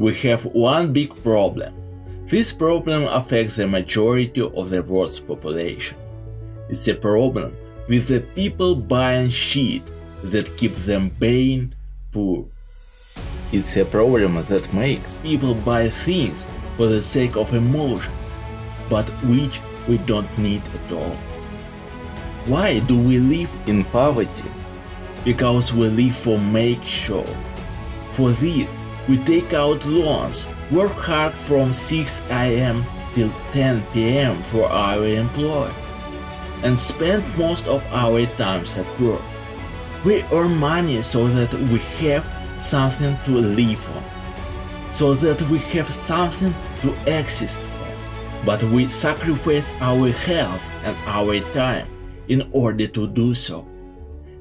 we have one big problem. This problem affects the majority of the world's population. It's a problem with the people buying shit that keeps them being poor. It's a problem that makes people buy things for the sake of emotions, but which we don't need at all. Why do we live in poverty? Because we live for make sure. For this, we take out loans, work hard from 6 am till 10 pm for our employer, and spend most of our times at work. We earn money so that we have something to live on, so that we have something to exist for. But we sacrifice our health and our time in order to do so.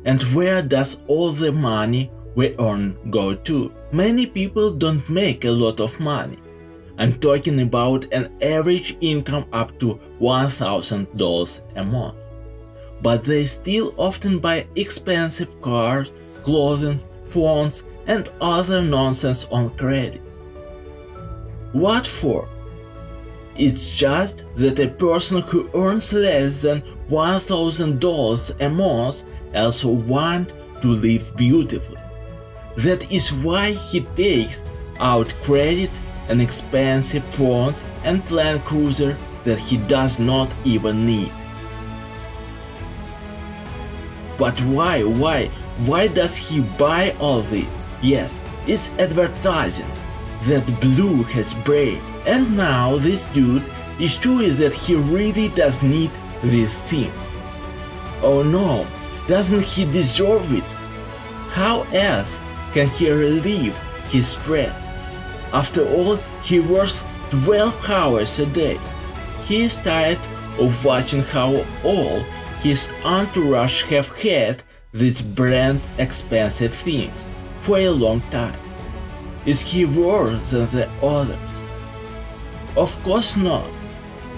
And where does all the money we earn go to? Many people don't make a lot of money. I'm talking about an average income up to $1000 a month. But they still often buy expensive cars, clothing, phones, and other nonsense on credit. What for? It's just that a person who earns less than $1000 a month also want to live beautifully. That is why he takes out credit and expensive phones and Land Cruiser that he does not even need. But why, why, why does he buy all this? Yes, it's advertising that Blue has brain. And now this dude is sure that he really does need these things. Oh no, doesn't he deserve it? How else can he relieve his stress? After all, he works 12 hours a day. He is tired of watching how all his entourage have had these brand expensive things for a long time. Is he worse than the others? Of course not.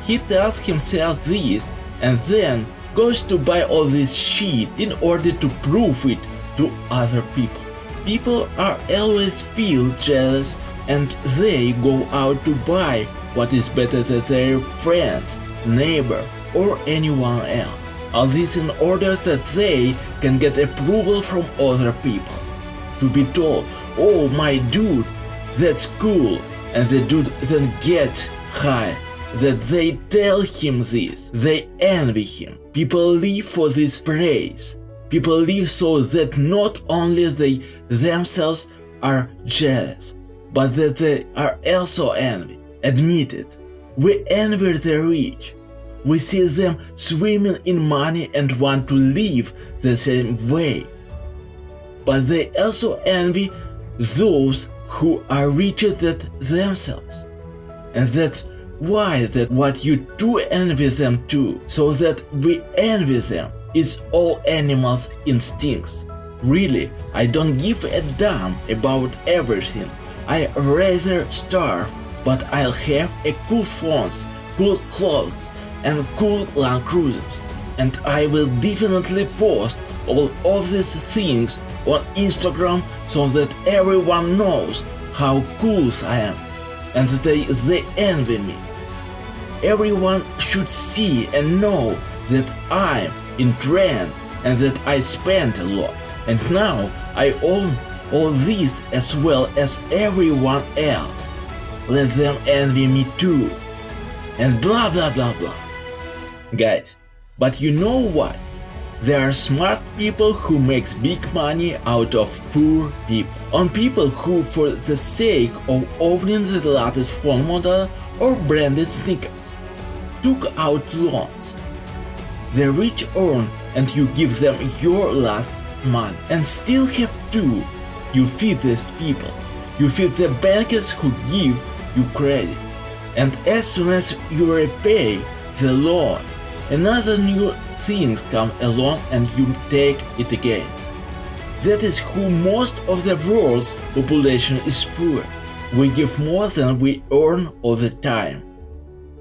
He tells himself this and then goes to buy all this shit in order to prove it to other people. People are always feel jealous and they go out to buy what is better than their friends, neighbor, or anyone else. All this in order that they can get approval from other people. To be told, oh my dude, that's cool, and the dude then gets high. That they tell him this, they envy him. People live for this praise. People live so that not only they themselves are jealous, but that they are also envied. Admit it. We envy the rich. We see them swimming in money and want to live the same way. But they also envy those who are richer than themselves. And that's why that what you do envy them too, so that we envy them. It's all animals' instincts. Really, I don't give a damn about everything. I rather starve, but I'll have a cool phones, cool clothes, and cool Land Cruisers. And I will definitely post all of these things on Instagram so that everyone knows how cool I am and they, they envy me. Everyone should see and know that I'm in trend and that I spent a lot. And now I own all this as well as everyone else. Let them envy me too. And blah blah blah blah. Guys, but you know what? There are smart people who makes big money out of poor people. On people who for the sake of owning the latest phone model or branded sneakers took out loans. The rich earn and you give them your last money and still have to. You feed these people. You feed the bankers who give you credit. And as soon as you repay the loan, another new things come along and you take it again. That is who most of the world's population is poor. We give more than we earn all the time.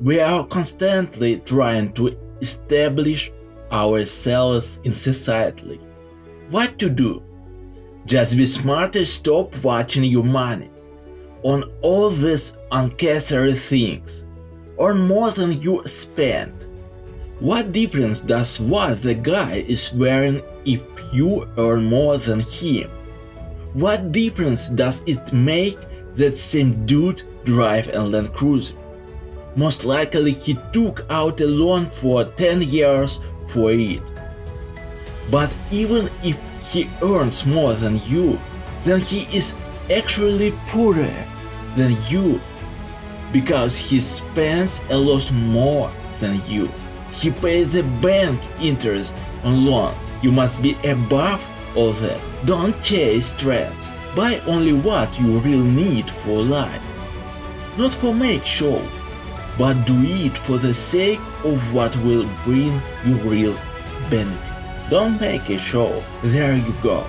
We are constantly trying to establish ourselves in society. What to do? Just be smart and stop watching your money. on all these unnecessary things. Earn more than you spend. What difference does what the guy is wearing if you earn more than him? What difference does it make that same dude drive a Land Cruiser? Most likely he took out a loan for 10 years for it. But even if he earns more than you, then he is actually poorer than you because he spends a lot more than you. He pays the bank interest on loans. You must be above all that. Don't chase trends. Buy only what you really need for life. Not for make show, but do it for the sake of what will bring you real benefit. Don't make a show. There you go.